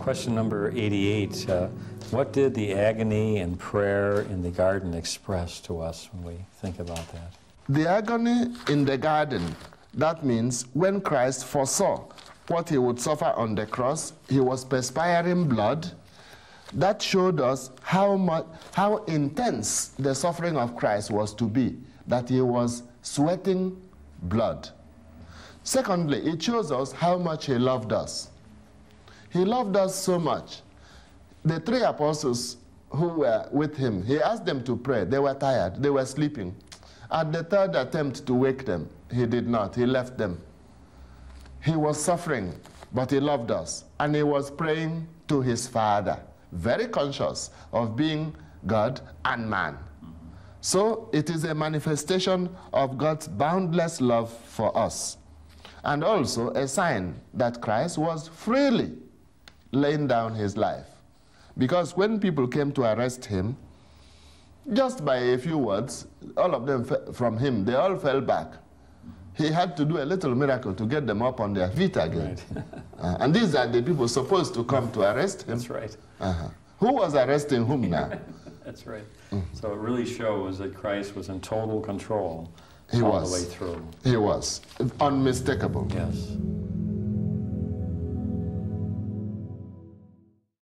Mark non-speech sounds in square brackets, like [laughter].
question number 88. Uh, what did the agony and prayer in the garden express to us when we think about that? The agony in the garden, that means when Christ foresaw what he would suffer on the cross, he was perspiring blood. That showed us how, much, how intense the suffering of Christ was to be, that he was sweating blood. Secondly, it shows us how much he loved us. He loved us so much. The three apostles who were with him, he asked them to pray. They were tired, they were sleeping. At the third attempt to wake them, he did not. He left them. He was suffering, but he loved us. And he was praying to his Father, very conscious of being God and man. So it is a manifestation of God's boundless love for us. And also a sign that Christ was freely laying down his life. Because when people came to arrest him, just by a few words, all of them from him, they all fell back. He had to do a little miracle to get them up on their feet again. Right. [laughs] uh, and these are the people supposed to come to arrest him. That's right. Uh -huh. Who was arresting whom now? [laughs] That's right. Mm. So it really shows that Christ was in total control he all was. the way through. He was. Unmistakable. Yes.